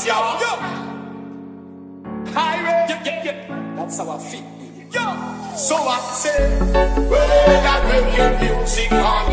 yo. Yo. Highway. Yeah, yeah, yeah. That's how I feel. Yo. So I say, well, I bring music on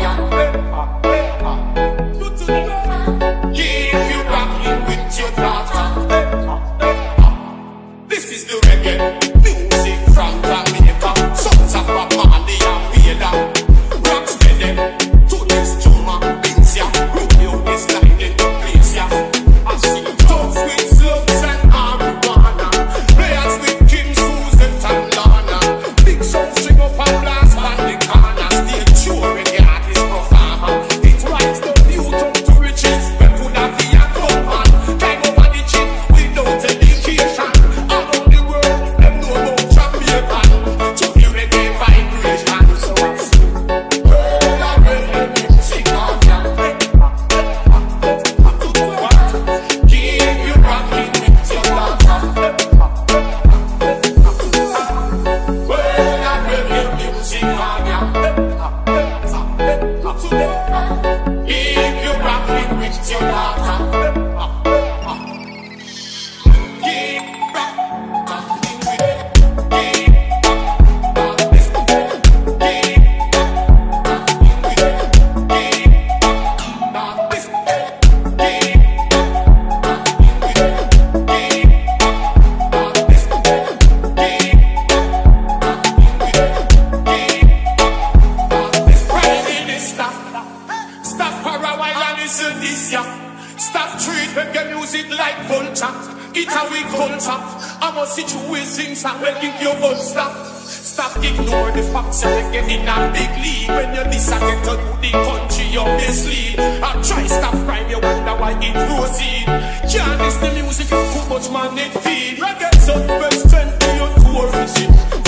Stop treat reggae music like vulture. It's a weak culture. I'm a situation and well you one stop. Stop ignore the facts and get in a big league. When you I get to the country you mislead. I try stop crime, you wonder why it. Can't miss the music, too much man it feed. Reggae some best strength to your vision.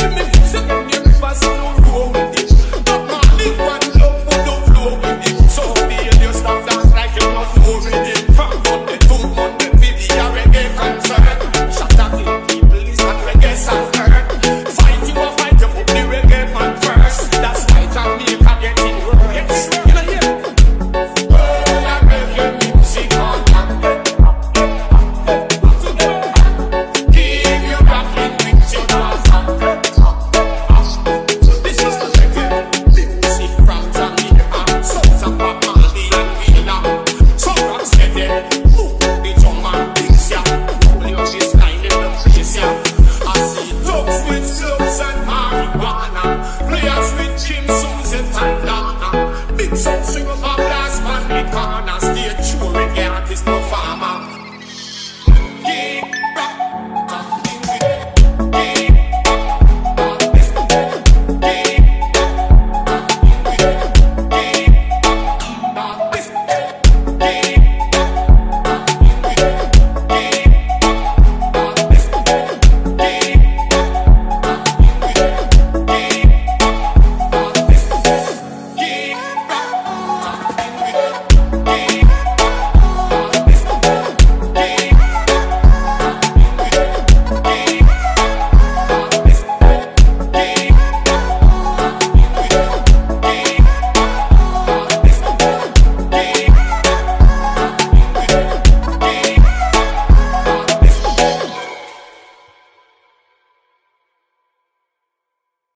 players with Jim Susan and Dana. Big song single.